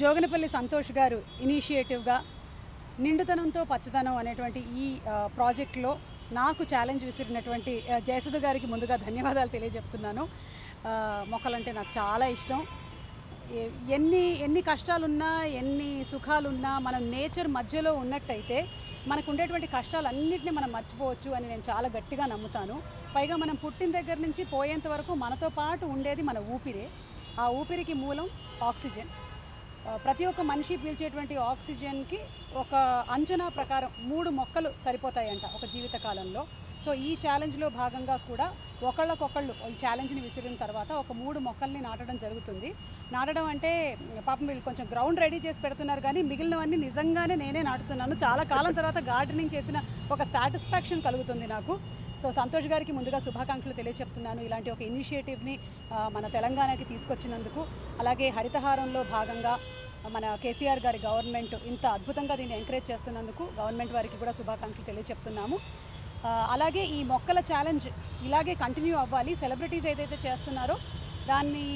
జోగనపల్లి సంతోష్ గారు ఇనిషియేటివ్గా నిండుతనంతో పచ్చదనం అనేటువంటి ఈ ప్రాజెక్ట్లో నాకు ఛాలెంజ్ విసిరినటువంటి జయసుధ గారికి ముందుగా ధన్యవాదాలు తెలియజెప్తున్నాను. మొక్కలంటే నాకు చాలా ఇష్టం. ఎన్ని ఎన్ని కష్టాలున్నా ఎన్ని సుఖాలున్నా మనం నేచర్ మధ్యలో ఉన్నట్టయితే మనకు ఉండేటువంటి కష్టాలన్నింటినీ మనం మర్చిపోవచ్చు అని నేను చాలా గట్టిగా నమ్ముతాను. పైగా మనం పుట్టిన దగ్గర నుంచి పోయేంత వరకు మనతో పాటు ఉండేది మన ఊపిరే. ఆ ఊపిరికి మూలం ఆక్సిజన్. ప్రతి ఒక్క మనిషి పీల్చేటువంటి ఆక్సిజన్కి ఒక అంచనా ప్రకారం మూడు మొక్కలు సరిపోతాయంట ఒక జీవితకాలంలో. సో ఈ ఛాలెంజ్లో భాగంగా కూడా ఒకళ్ళకొకళ్ళు ఈ ఛాలెంజ్ని విసిరిన తర్వాత ఒక మూడు మొక్కల్ని నాటడం జరుగుతుంది. నాటడం అంటే పాపం వీళ్ళు కొంచెం గ్రౌండ్ రెడీ చేసి పెడుతున్నారు కానీ మిగిలినవన్నీ నిజంగానే నేనే నాటుతున్నాను. చాలా కాలం తర్వాత గార్డెనింగ్ చేసిన ఒక సాటిస్ఫాక్షన్ కలుగుతుంది నాకు. సో సంతోష్ గారికి ముందుగా శుభాకాంక్షలు తెలియచెప్తున్నాను. ఇలాంటి ఒక ఇనిషియేటివ్ని మన తెలంగాణకి తీసుకొచ్చినందుకు అలాగే హరితహారంలో భాగంగా మన కేసీఆర్ గారి గవర్నమెంట్ ఇంత అద్భుతంగా దీన్ని ఎంకరేజ్ చేస్తున్నందుకు గవర్నమెంట్ వారికి కూడా శుభాకాంక్షలు తెలియచెప్తున్నాము. అలాగే ఈ మొక్కల ఛాలెంజ్ ఇలాగే కంటిన్యూ అవ్వాలి. సెలబ్రిటీస్ ఏదైతే చేస్తున్నారో దాన్ని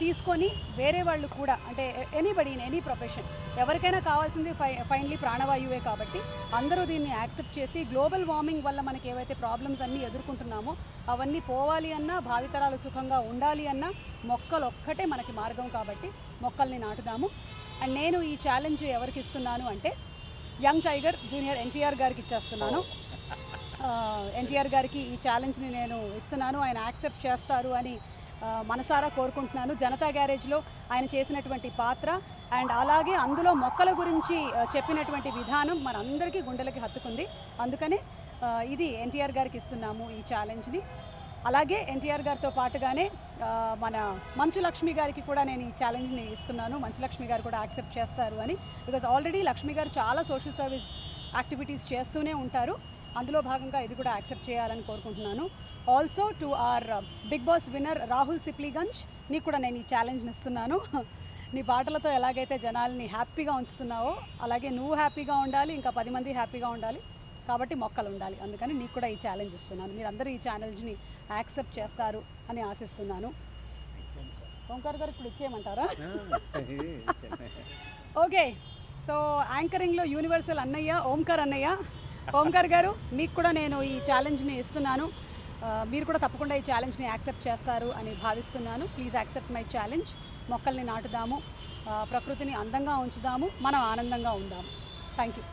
తీసుకొని వేరే వాళ్ళు కూడా అంటే ఎనీబడి ఇన్ ఎనీ ప్రొఫెషన్ ఎవరికైనా కావాల్సింది ఫై ఫైనలీ ప్రాణవాయువే కాబట్టి అందరూ దీన్ని యాక్సెప్ట్ చేసి గ్లోబల్ వార్మింగ్ వల్ల మనకి ఏవైతే ప్రాబ్లమ్స్ అన్నీ ఎదుర్కొంటున్నామో అవన్నీ పోవాలి అన్నా భావితరాలు సుఖంగా ఉండాలి అన్నా మొక్కలు ఒక్కటే మనకి మార్గం కాబట్టి మొక్కల్ని నాటుదాము. అండ్ నేను ఈ ఛాలెంజ్ ఎవరికి ఇస్తున్నాను అంటే యంగ్ టైగర్ జూనియర్ ఎన్టీఆర్ గారికి ఇచ్చేస్తున్నాను. ఎన్టీఆర్ గారికి ఈ ఛాలెంజ్ని నేను ఇస్తున్నాను ఆయన యాక్సెప్ట్ చేస్తారు అని మనసారా కోరుకుంటున్నాను. జనతా గ్యారేజ్లో ఆయన చేసినటువంటి పాత్ర అండ్ అలాగే అందులో మొక్కల గురించి చెప్పినటువంటి విధానం మనందరికీ గుండెలకి హత్తుకుంది. అందుకని ఇది ఎన్టీఆర్ గారికి ఇస్తున్నాము ఈ ఛాలెంజ్ని. అలాగే ఎన్టీఆర్ గారితో పాటుగానే మన మంచు లక్ష్మి గారికి కూడా నేను ఈ ఛాలెంజ్ని ఇస్తున్నాను. మంచు లక్ష్మి గారు కూడా యాక్సెప్ట్ చేస్తారు అని. బికాజ్ ఆల్రెడీ లక్ష్మి గారు చాలా సోషల్ సర్వీస్ యాక్టివిటీస్ చేస్తూనే ఉంటారు. అందులో భాగంగా ఇది కూడా యాక్సెప్ట్ చేయాలని కోరుకుంటున్నాను. Also to our Bigg Boss winner Rahul Sipligunj నీకు కూడా నేను ఈ ఛాలెంజ్ని ఇస్తున్నాను. నీ పాటలతో ఎలాగైతే జనాల్ని హ్యాపీగా ఉంచుతున్నావో అలాగే నువ్వు హ్యాపీగా ఉండాలి ఇంకా పది మంది హ్యాపీగా ఉండాలి కాబట్టి మొక్కలు ఉండాలి. అందుకని నీకు కూడా ఈ ఛాలెంజ్ ఇస్తున్నాను. మీరందరూ ఈ ఛాలెంజ్ని యాక్సెప్ట్ చేస్తారు అని ఆశిస్తున్నాను. ఓంకార్ గారు ఇప్పుడు ఇచ్చేయమంటారా? ఓకే సో యాంకరింగ్లో యూనివర్సల్ అన్నయ్య ఓంకార్ అన్నయ్య ఓంకార్ గారు మీకు కూడా నేను ఈ ఛాలెంజ్ని ఇస్తున్నాను. మీరు కూడా తప్పకుండా ఈ ఛాలెంజ్ని యాక్సెప్ట్ చేస్తారు అని భావిస్తున్నాను. Please accept my challenge. మొక్కల్ని నాటుదాము. ప్రకృతిని అందంగా ఉంచుదాము. మనం ఆనందంగా ఉందాము. Thank you.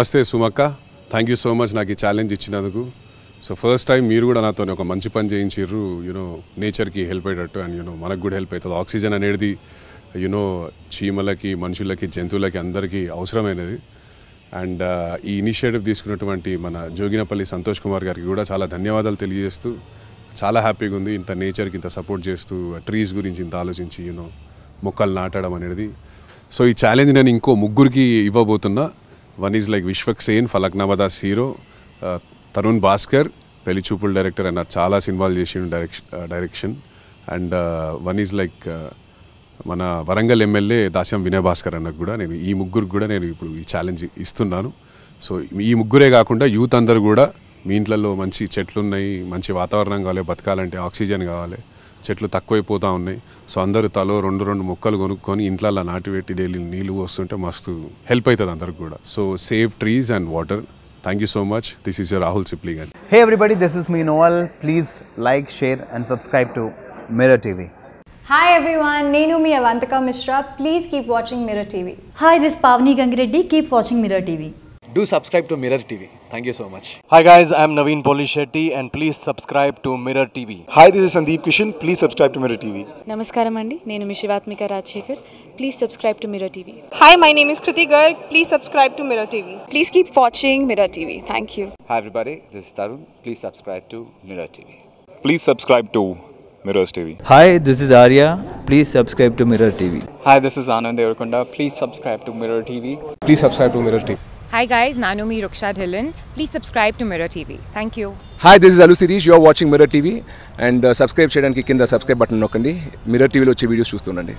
నమస్తే సుమక్క. థ్యాంక్ యూ సో మచ్ నాకు ఈ ఛాలెంజ్ ఇచ్చినందుకు. సో ఫస్ట్ టైం మీరు కూడా నాతో ఒక మంచి పని చేయించారు యూనో నేచర్కి హెల్ప్ అయ్యేటట్టు అండ్ యూనో మనకు కూడా హెల్ప్ అవుతుంది. ఆక్సిజన్ అనేది యూనో చీమలకి మనుషులకి జంతువులకి అందరికీ అవసరమైనది. అండ్ uh, ఈ ఇనిషియేటివ్ తీసుకున్నటువంటి మన జోగినపల్లి సంతోష్ కుమార్ గారికి కూడా చాలా ధన్యవాదాలు తెలియజేస్తూ చాలా హ్యాపీగా ఉంది. ఇంత నేచర్కి ఇంత సపోర్ట్ చేస్తూ ట్రీస్ గురించి ఇంత ఆలోచించి యూనో మొక్కలు నాటడం అనేది. సో ఈ ఛాలెంజ్ నేను ఇంకో ముగ్గురికి ఇవ్వబోతున్నా. One is like Vishwak Sen Falaknuma Das hero Tarun Bhaskar పెళ్ళి చూపుల డైరెక్టర్ అన్న చాలా సినిమాలు చేసిండు direction direction and one is like మన వరంగల్ ఎమ్మెల్యే దాస్యం వినయ్ భాస్కర్ అన్నకు కూడా నేను ఈ ముగ్గురికి కూడా నేను ఇప్పుడు ఈ ఛాలెంజ్ ఇస్తున్నాను సో ఈ ముగ్గురే కాకుండా యూత్ అందరు కూడా మీ ఇంట్లలో మంచి చెట్లు ఉన్నాయి మంచి వాతావరణం కావాలి బతకాలంటే ఆక్సిజన్ కావాలి చెట్లు తక్కువైపోతూ ఉన్నాయి. సో అందరూ తలో రెండు రెండు మొక్కలు కొనుక్కొని ఇంట్లో నాటి పెట్టి డైలీ నీళ్ళు వస్తుంటే మస్తు హెల్ప్ అవుతుంది అందరికి కూడా. So save trees and water. Thank you so much this is your Rahul Sipli గారి hey everybody this is me Noel please like share and subscribe to Mirror TV hi everyone నేను మీ Avantika Mishra please keep watching Mirror TV hi this Pavani Gangireddy keep watching Mirror TV do subscribe to Mirror TV Thank you so much. Hi guys, I'm Naveen Polishetty and please subscribe to Mirror TV. Hi, this is Sandeep Kishan. Please subscribe to Mirror TV. నమస్కారం అండి నేను మీ Sivatmika Rajasekhar please subscribe to Mirror TV Hi, my name is Kriti Garg. Please subscribe to Mirror TV. Please keep watching Mirror TV thank you Hi everybody, this is Tarun. Please subscribe to Mirror TV. Please subscribe to Mirrors TV. Hi, this is Arya. Please subscribe to Mirror TV. Hi, this is Anand Devarakonda. Please subscribe to Mirror TV. Please subscribe to Mirror TV. Hi guys, Nanumi Ruksha Dhillon. Please subscribe to Mirror TV. Thank you. Hi, this is Alu Sirish. You are watching Mirror TV and uh, subscribe చేయడానికి కింద subscribe button నొక్కండి mirror టీవీలో వచ్చే videos చూస్తుండండి